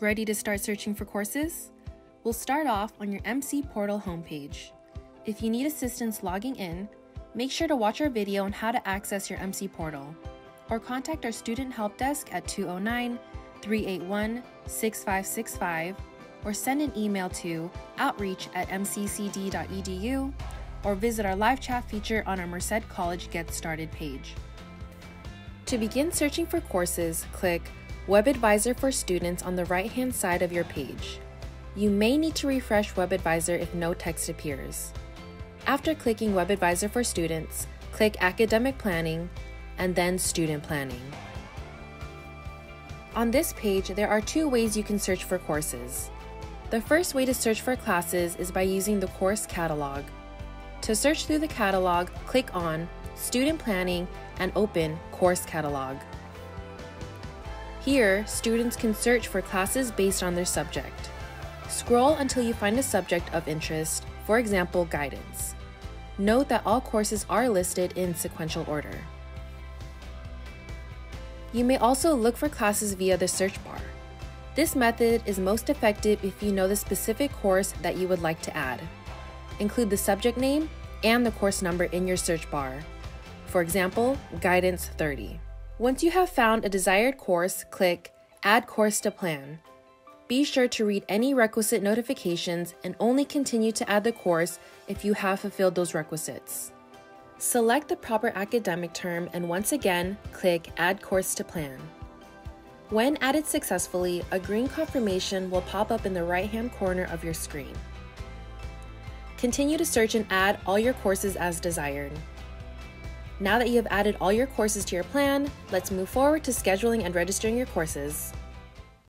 Ready to start searching for courses? We'll start off on your MC Portal homepage. If you need assistance logging in, make sure to watch our video on how to access your MC Portal, or contact our student help desk at 209 381 6565, or send an email to outreach at mccd.edu, or visit our live chat feature on our Merced College Get Started page. To begin searching for courses, click Web Advisor for Students on the right hand side of your page. You may need to refresh Web Advisor if no text appears. After clicking Web Advisor for Students, click Academic Planning and then Student Planning. On this page, there are two ways you can search for courses. The first way to search for classes is by using the course catalog. To search through the catalog, click on Student Planning and open Course Catalog. Here, students can search for classes based on their subject. Scroll until you find a subject of interest, for example, guidance. Note that all courses are listed in sequential order. You may also look for classes via the search bar. This method is most effective if you know the specific course that you would like to add. Include the subject name and the course number in your search bar. For example, Guidance 30. Once you have found a desired course, click Add Course to Plan. Be sure to read any requisite notifications and only continue to add the course if you have fulfilled those requisites. Select the proper academic term and once again, click Add Course to Plan. When added successfully, a green confirmation will pop up in the right-hand corner of your screen. Continue to search and add all your courses as desired. Now that you have added all your courses to your plan, let's move forward to scheduling and registering your courses.